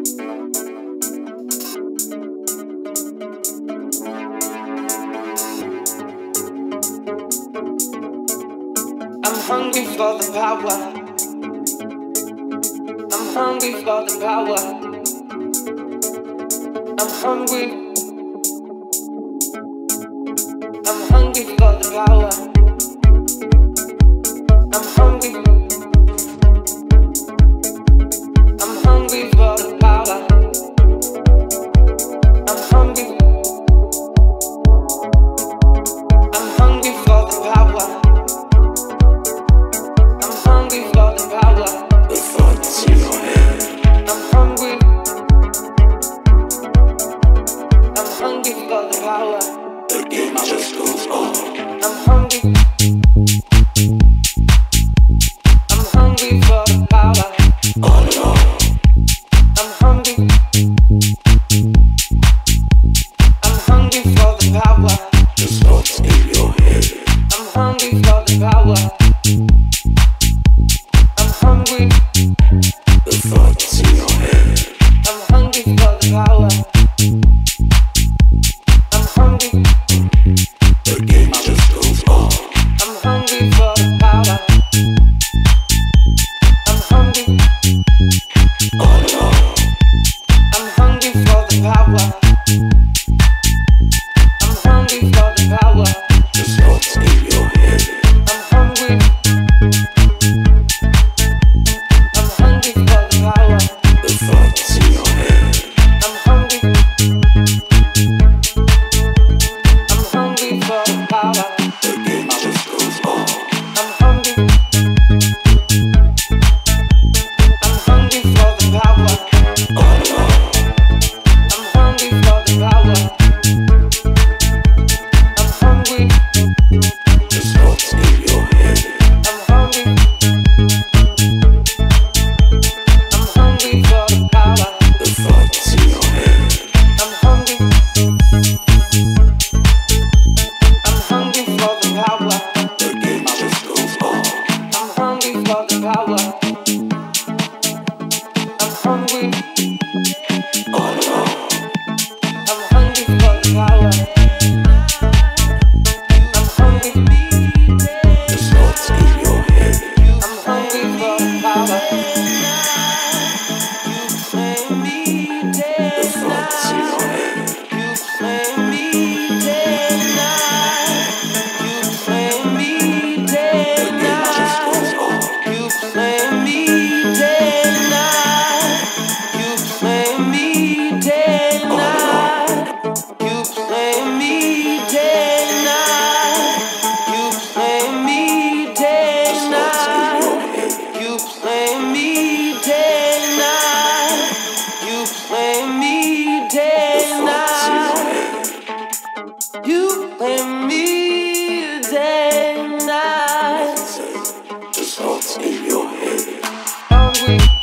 I'm hungry for the power. I'm hungry for the power. I'm hungry. I'm hungry for the power. I'm hungry. I'm hungry. I'm hungry for the power. On and on. I'm hungry. I'm hungry for the power. The thoughts in your head. I'm hungry for the power. I'm hungry. The thoughts Bye.